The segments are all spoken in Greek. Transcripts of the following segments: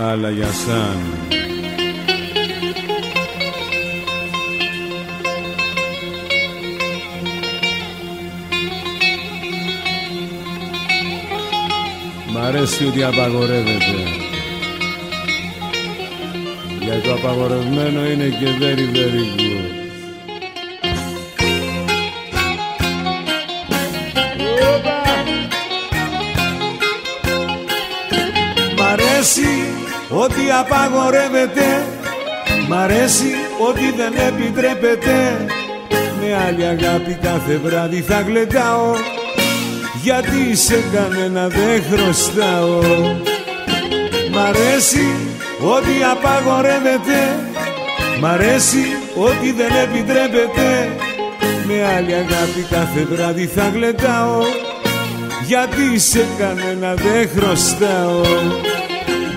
αλλά για σαν. Μ' αρέσει ότι απαγορεύεται. Για το απαγορευμένο είναι και very very good. Μ' αρέσει ότι απαγορεύεται Μ' αρέσει ότι δεν επιτρέπεται. Με άλλη αγάπη κάθε βράδυ θα γλεντάω Γιατί σε κανένα δεν χρωστάω. Μ' αρέσει ότι απαγορεύεται Μ' αρέσει ότι δεν επιτρέπεται. Με άλλη αγάπη κάθε βράδυ θα γλεντάω γιατί σε κανένα δεν χρωστάω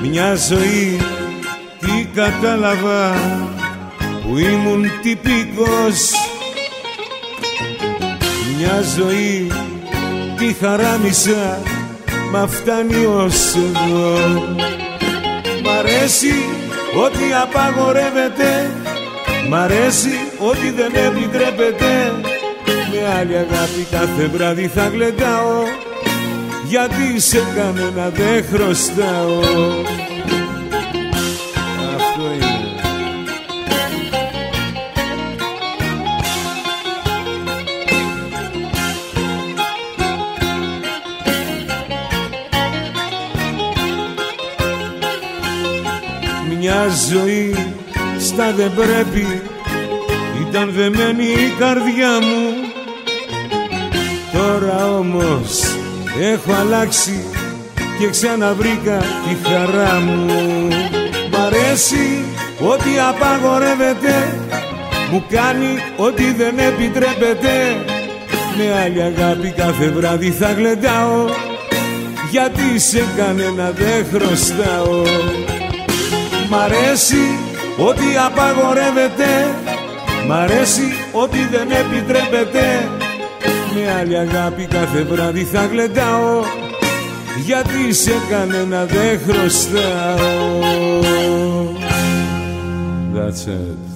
μια ζωή τι κατάλαβα που ήμουν τυπικός. Μια ζωή τι χαράμισα μα φτάνει ως εδώ Μ' αρέσει ότι απαγορεύεται Μ' αρέσει ότι δεν επιτρέπεται. Με άλλη αγάπη κάθε βράδυ θα γλεντάω γιατί σε κανένα δεν χρωστάω. Αυτό είναι. Μια ζωή στα δεν πρέπει. Ήταν δεμένη η καρδιά μου. Τώρα όμως Έχω αλλάξει και ξαναβρήκα τη χαρά μου. Μ' αρέσει ότι απαγορεύεται Μου κάνει ότι δεν επιτρέπεται. Με άλλη αγάπη κάθε βράδυ θα γλεντάω Γιατί σε κανένα δεν χρωστάω. Μ' αρέσει ότι απαγορεύεται Μ' αρέσει ότι δεν επιτρέπεται με άλλη αγάπη κάθε βράδυ θα γλεντάω γιατί σε κανένα δεν χρωστάω. That's it